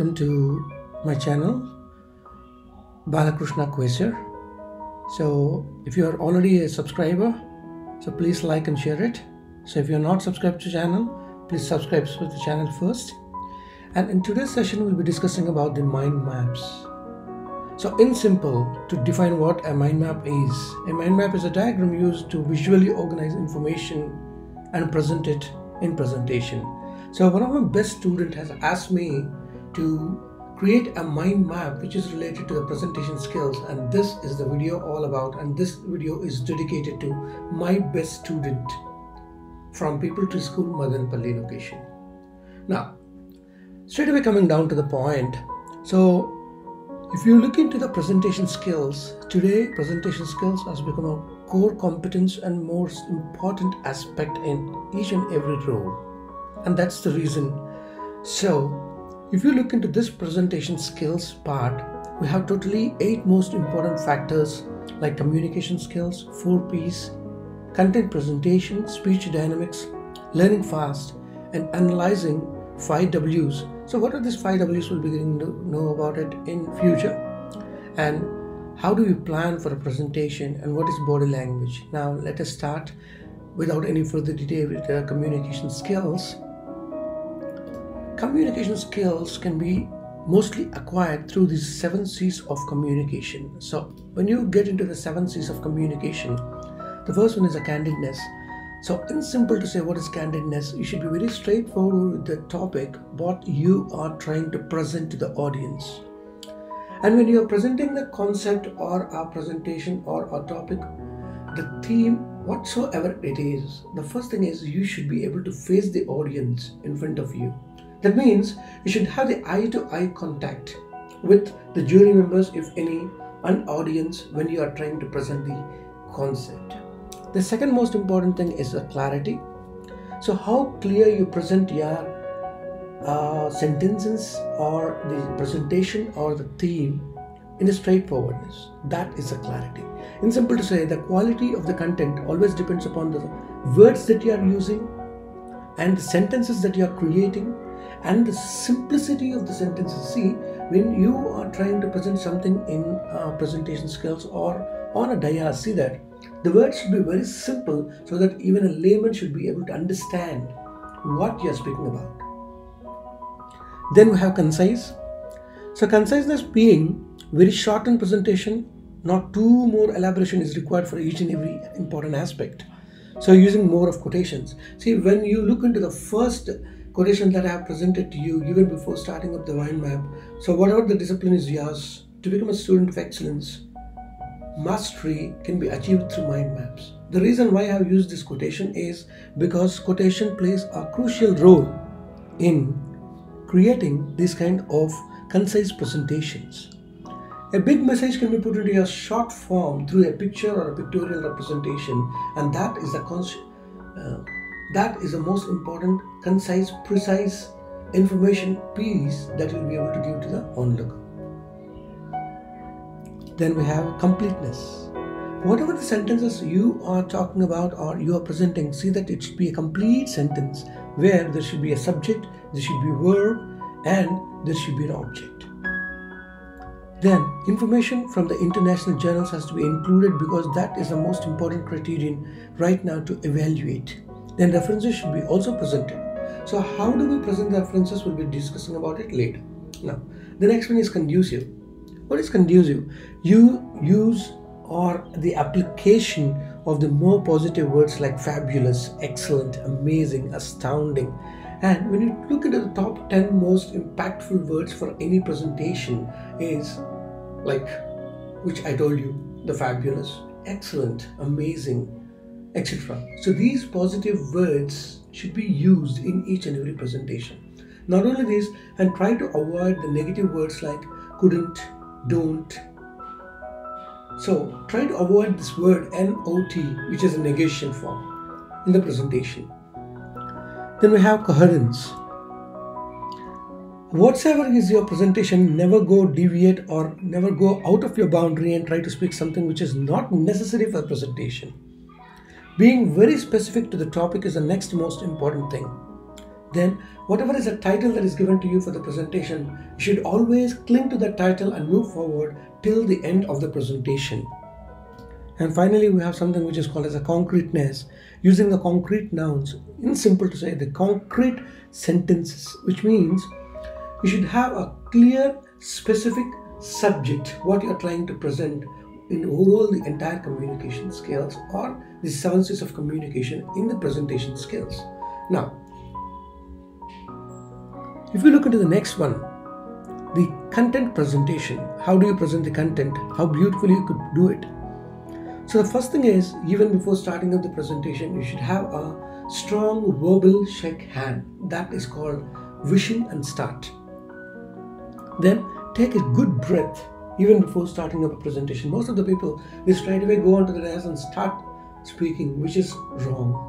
welcome to my channel Balakrishna Quasar. So if you are already a subscriber, so please like and share it. So if you're not subscribed to the channel, please subscribe to the channel first. And in today's session, we'll be discussing about the mind maps. So in simple, to define what a mind map is, a mind map is a diagram used to visually organize information and present it in presentation. So one of my best student has asked me to create a mind map which is related to the presentation skills. And this is the video all about. And this video is dedicated to my best student from people to school Madanpalli location. Now straight away coming down to the point. So if you look into the presentation skills today presentation skills has become a core competence and most important aspect in each and every role. And that's the reason. So if you look into this presentation skills part, we have totally eight most important factors like communication skills, 4 P's, content presentation, speech dynamics, learning fast, and analyzing 5 W's. So what are these 5 W's we'll be getting to know about it in future. And how do we plan for a presentation and what is body language? Now let us start without any further detail with the communication skills communication skills can be mostly acquired through these seven C's of communication. So, when you get into the seven C's of communication, the first one is a candidness. So, in simple to say what is candidness, you should be very straightforward with the topic, what you are trying to present to the audience. And when you are presenting the concept or a presentation or a topic, the theme, whatsoever it is, the first thing is you should be able to face the audience in front of you that means you should have the eye to eye contact with the jury members, if any, and audience when you are trying to present the concept. The second most important thing is the clarity. So, how clear you present your uh, sentences or the presentation or the theme in a straightforwardness. That is the clarity. In simple to say, the quality of the content always depends upon the words that you are using and the sentences that you are creating and the simplicity of the sentences. See, when you are trying to present something in uh, presentation skills or on a dia, see that the words should be very simple so that even a layman should be able to understand what you are speaking about. Then we have concise. So, conciseness being very short in presentation, not too more elaboration is required for each and every important aspect. So, using more of quotations. See, when you look into the first quotation that I have presented to you even before starting up the mind map. So, whatever the discipline is yours, to become a student of excellence, mastery can be achieved through mind maps. The reason why I have used this quotation is because quotation plays a crucial role in creating this kind of concise presentations. A big message can be put into a short form through a picture or a pictorial representation, and that is the concept. Uh, that is the most important, concise, precise information piece that you'll be able to give to the onlooker. Then we have completeness. Whatever the sentences you are talking about or you are presenting, see that it should be a complete sentence where there should be a subject, there should be a verb, and there should be an object. Then, information from the international journals has to be included because that is the most important criterion right now to evaluate then references should be also presented. So how do we present the references? We'll be discussing about it later. Now, the next one is conducive. What is conducive? You use or the application of the more positive words like fabulous, excellent, amazing, astounding. And when you look at the top 10 most impactful words for any presentation is like which I told you, the fabulous, excellent, amazing, etc. So these positive words should be used in each and every presentation. Not only this, and try to avoid the negative words like couldn't, don't. So try to avoid this word not, which is a negation form in the presentation. Then we have coherence. Whatsoever is your presentation, never go deviate or never go out of your boundary and try to speak something which is not necessary for the presentation being very specific to the topic is the next most important thing. then whatever is the title that is given to you for the presentation, you should always cling to that title and move forward till the end of the presentation. And finally, we have something which is called as a concreteness, using the concrete nouns. In simple to say, the concrete sentences, which means you should have a clear, specific subject, what you are trying to present in overall the entire communication skills or the seven C's of communication in the presentation skills. Now, if we look into the next one, the content presentation, how do you present the content? How beautifully you could do it. So the first thing is, even before starting up the presentation, you should have a strong verbal shake hand. That is called vision and start. Then take a good breath even before starting up a presentation. Most of the people, they straight away go onto the dais and start speaking, which is wrong.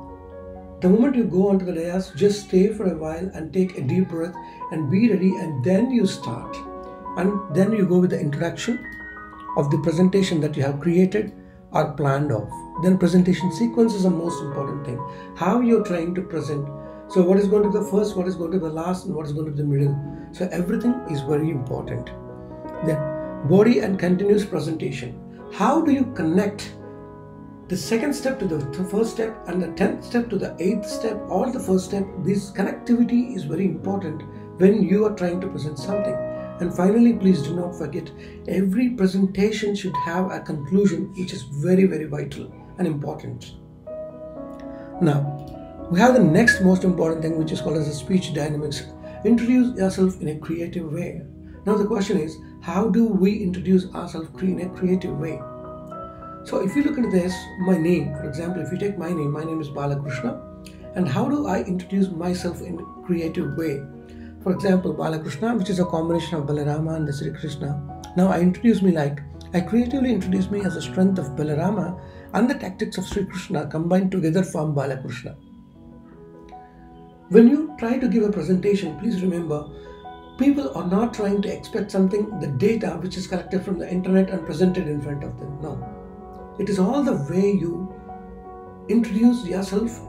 The moment you go onto the dais, just stay for a while and take a deep breath and be ready, and then you start. And then you go with the introduction of the presentation that you have created or planned of. Then presentation sequence is the most important thing. How you're trying to present. So what is going to be the first, what is going to be the last, and what is going to be the middle. So everything is very important. Then body and continuous presentation. How do you connect the second step to the first step and the 10th step to the 8th step all the first step this connectivity is very important when you are trying to present something. And finally please do not forget every presentation should have a conclusion which is very very vital and important. Now we have the next most important thing which is called as the speech dynamics. Introduce yourself in a creative way. Now the question is how do we introduce ourselves in a creative way so if you look at this, my name, for example, if you take my name, my name is Balakrishna, and how do I introduce myself in a creative way? For example, Balakrishna, which is a combination of Balarama and the Sri Krishna. Now I introduce me like I creatively introduce me as the strength of Balarama and the tactics of Sri Krishna combined together form Balakrishna. When you try to give a presentation, please remember people are not trying to expect something, the data which is collected from the internet and presented in front of them. No it is all the way you introduce yourself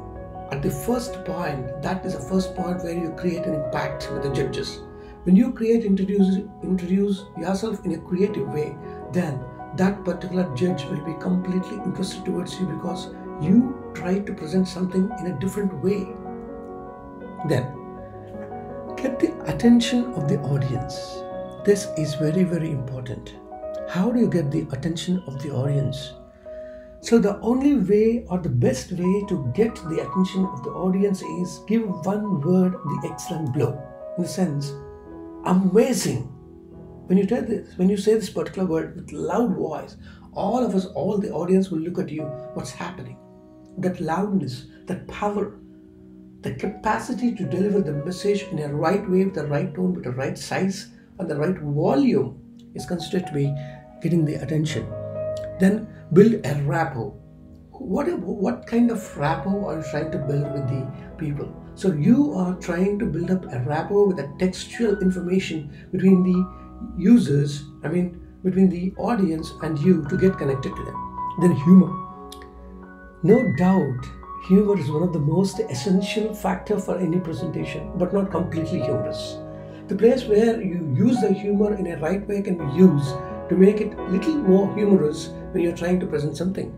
at the first point. That is the first point where you create an impact with the judges. When you create introduce introduce yourself in a creative way, then that particular judge will be completely interested towards you because you try to present something in a different way. Then get the attention of the audience. This is very, very important. How do you get the attention of the audience? So, the only way or the best way to get the attention of the audience is give one word the excellent blow. In the sense, amazing. When you tell this, when you say this particular word with loud voice, all of us, all the audience will look at you, what's happening. That loudness, that power, the capacity to deliver the message in a right way, with the right tone, with the right size, and the right volume is considered to be getting the attention. Then build a rapport. What, what kind of rapport are you trying to build with the people? So you are trying to build up a rapport with the textual information between the users, I mean, between the audience and you to get connected to them. Then humor. No doubt, humor is one of the most essential factor for any presentation, but not completely humorous. The place where you use the humor in a right way can be used to make it a little more humorous when you're trying to present something.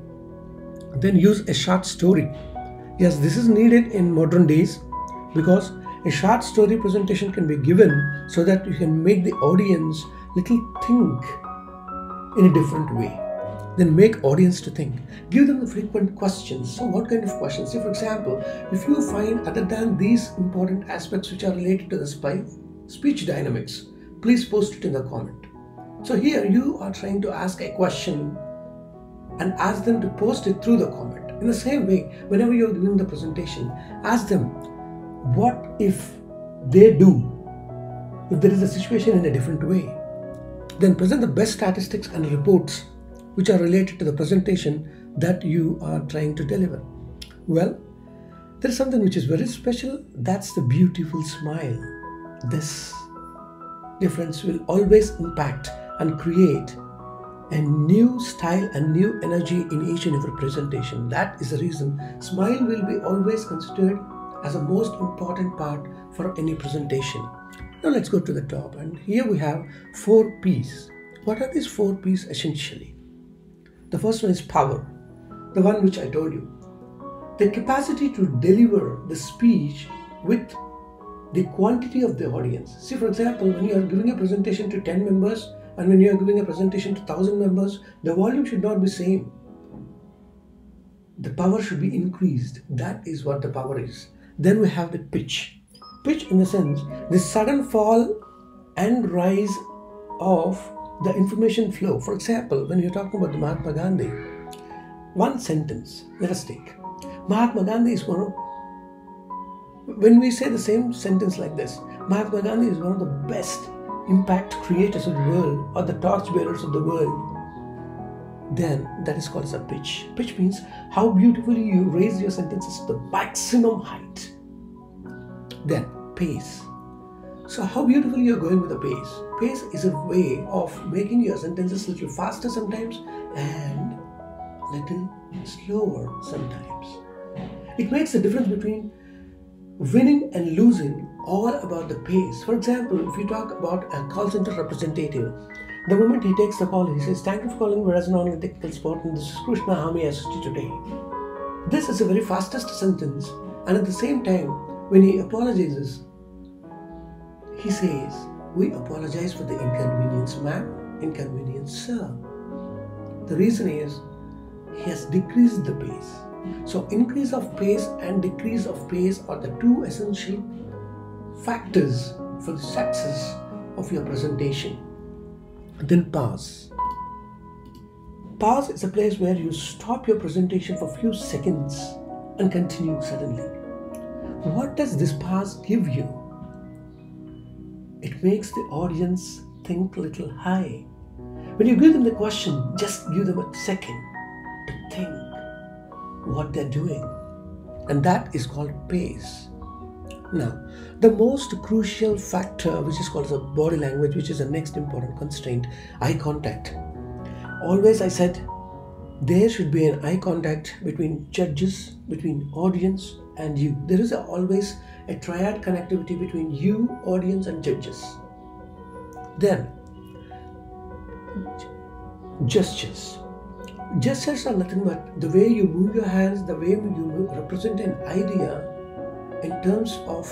Then use a short story. Yes, this is needed in modern days because a short story presentation can be given so that you can make the audience little think in a different way. Then make audience to think. Give them the frequent questions. So what kind of questions? Say for example, if you find other than these important aspects which are related to the spy, speech dynamics, please post it in the comment. So here you are trying to ask a question and ask them to post it through the comment. In the same way, whenever you're doing the presentation, ask them, what if they do? If there is a situation in a different way, then present the best statistics and reports which are related to the presentation that you are trying to deliver. Well, there is something which is very special that's the beautiful smile. This difference will always impact and create a new style and new energy in each and every presentation. That is the reason smile will be always considered as a most important part for any presentation. Now let's go to the top and here we have four P's. What are these four P's essentially? The first one is power, the one which I told you. The capacity to deliver the speech with the quantity of the audience. See, for example, when you are giving a presentation to 10 members and when you are giving a presentation to 1000 members, the volume should not be same. The power should be increased. That is what the power is. Then we have the pitch. Pitch, in the sense, the sudden fall and rise of the information flow. For example, when you're talking about the Mahatma Gandhi, one sentence, let us take. Mahatma Gandhi is one of when we say the same sentence like this, Mahatma Gandhi is one of the best impact creators of the world or the torchbearers of the world, then that is called as a pitch. Pitch means how beautifully you raise your sentences to the maximum height. Then pace. So how beautifully you're going with the pace. Pace is a way of making your sentences a little faster sometimes and little slower sometimes. It makes the difference between winning and losing all about the pace. For example, if you talk about a call center representative, the moment he takes the call, he says, Thank you for calling Verizon Analytical Support, and this is Krishna. How may I assist you today? This is a very fastest sentence, and at the same time, when he apologizes, he says, We apologize for the inconvenience, ma'am, inconvenience, sir. The reason is he has decreased the pace. So, increase of pace and decrease of pace are the two essential factors for the success of your presentation. Then pause. Pause is a place where you stop your presentation for a few seconds and continue suddenly. What does this pause give you? It makes the audience think a little high. When you give them the question, just give them a second to think what they're doing. And that is called pace. Now, the most crucial factor, which is called the body language, which is the next important constraint, eye contact. Always I said there should be an eye contact between judges, between audience, and you. There is a, always a triad connectivity between you, audience, and judges. Then, gestures gestures are nothing but the way you move your hands, the way you represent an idea in terms of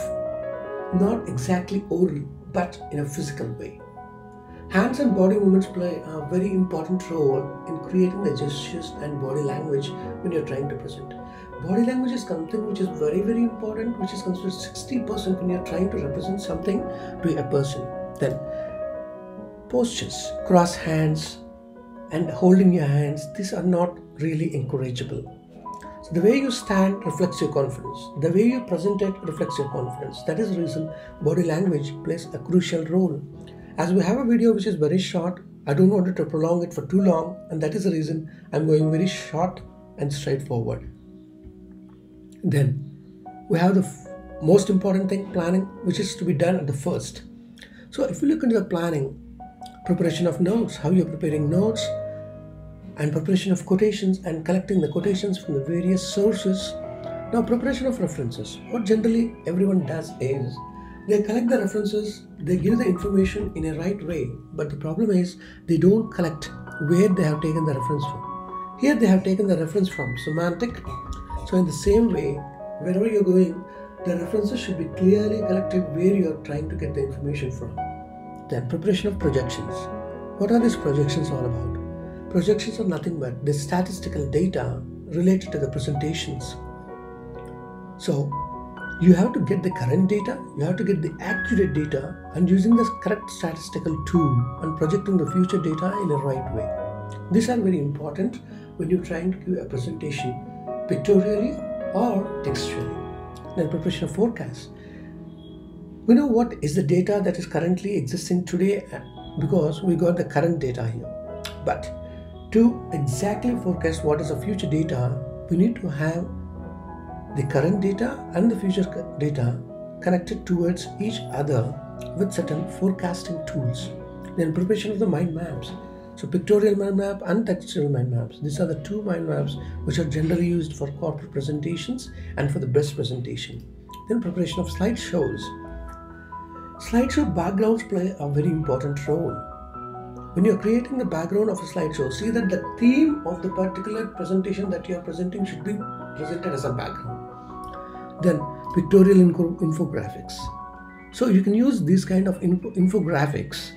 not exactly oral but in a physical way. Hands and body movements play a very important role in creating the gestures and body language when you're trying to present. Body language is something which is very, very important, which is considered 60% when you're trying to represent something to a person. Then, postures, cross hands, and holding your hands, these are not really encourageable. The way you stand reflects your confidence. The way you present it reflects your confidence. That is the reason body language plays a crucial role. As we have a video which is very short, I don't want to prolong it for too long, and that is the reason I'm going very short and straightforward. Then we have the f- most important thing planning, which is to be done at the first. So if you look into the planning, preparation of notes, how you're preparing notes, and preparation of quotations and collecting the quotations from the various sources. Now, preparation of references. What generally everyone does is they collect the references, they give the information in a right way, but the problem is they don't collect where they have taken the reference from. Here they have taken the reference from semantic. So, in the same way, wherever you're going, the references should be clearly collected where you're trying to get the information from. Then, preparation of projections. What are these projections all about? Projections are nothing but the statistical data related to the presentations. So, you have to get the current data, you have to get the accurate data, and using the correct statistical tool and projecting the future data in a right way. These are very important when you're trying to give a presentation pictorially or textually. Then, preparation of forecasts. We know what is the data that is currently existing today uh, because we got the current data here. But to exactly forecast what is the future data, we need to have the current data and the future data connected towards each other with certain forecasting tools. Then preparation of the mind maps. So pictorial mind map and textual mind maps. These are the two mind maps which are generally used for corporate presentations and for the best presentation. then preparation of slideshows slideshow backgrounds play a very important role when you're creating the background of a slideshow see that the theme of the particular presentation that you are presenting should be presented as a background then pictorial infographics so you can use these kind of infographics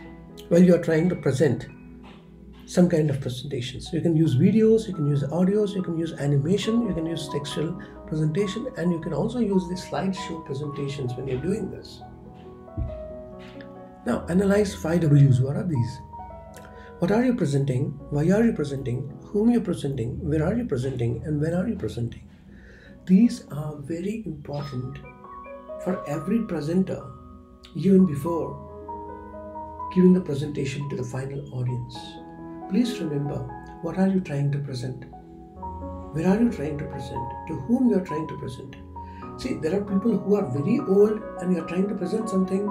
while you are trying to present some kind of presentations. You can use videos, you can use audios, you can use animation, you can use textual presentation, and you can also use the slideshow presentations when you're doing this. Now, analyze 5 W's. What are these? What are you presenting? Why are you presenting? Whom you're presenting? Where are you presenting? And when are you presenting? These are very important for every presenter, even before giving the presentation to the final audience. Please remember what are you trying to present? Where are you trying to present? To whom you are trying to present? See, there are people who are very old and you are trying to present something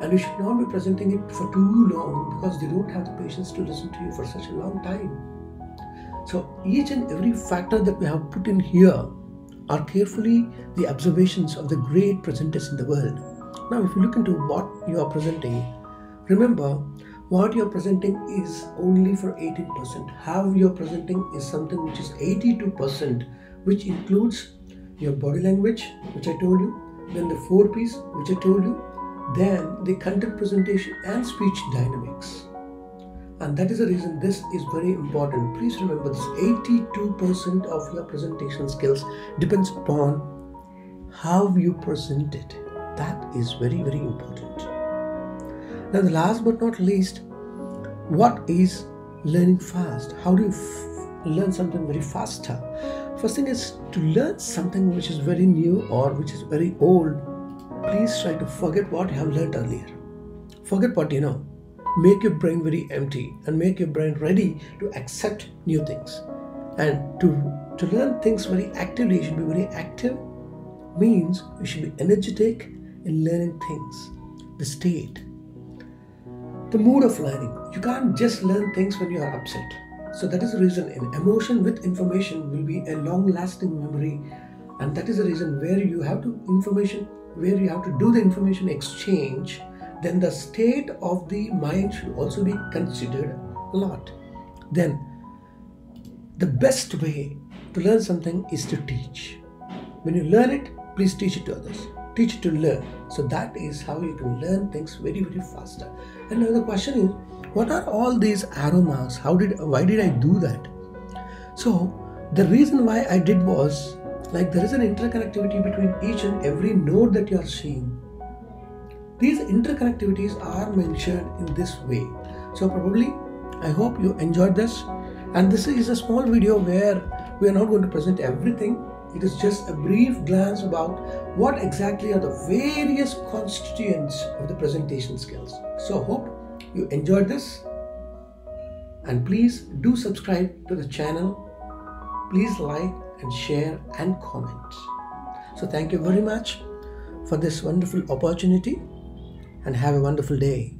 and you should not be presenting it for too long because they don't have the patience to listen to you for such a long time. So, each and every factor that we have put in here are carefully the observations of the great presenters in the world. Now, if you look into what you are presenting, remember what you're presenting is only for 18%. How you're presenting is something which is 82%, which includes your body language, which I told you, then the four piece, which I told you, then the content presentation and speech dynamics. And that is the reason this is very important. Please remember this 82% of your presentation skills depends upon how you present it. That is very, very important. Now, the last but not least, what is learning fast? How do you f- learn something very faster? First thing is to learn something which is very new or which is very old. Please try to forget what you have learned earlier. Forget what you know. Make your brain very empty and make your brain ready to accept new things. And to, to learn things very actively, you should be very active, means you should be energetic in learning things. The state, the mood of learning. You can't just learn things when you are upset. So that is the reason an emotion with information will be a long lasting memory and that is the reason where you have to information where you have to do the information exchange then the state of the mind should also be considered a lot then the best way to learn something is to teach when you learn it please teach it to others teach it to learn. So that is how you can learn things very, very faster. And now the question is, what are all these arrow marks? How did why did I do that? So the reason why I did was like there is an interconnectivity between each and every node that you are seeing. These interconnectivities are mentioned in this way. So probably I hope you enjoyed this. And this is a small video where we are not going to present everything it is just a brief glance about what exactly are the various constituents of the presentation skills. So, hope you enjoyed this and please do subscribe to the channel. Please like and share and comment. So, thank you very much for this wonderful opportunity and have a wonderful day.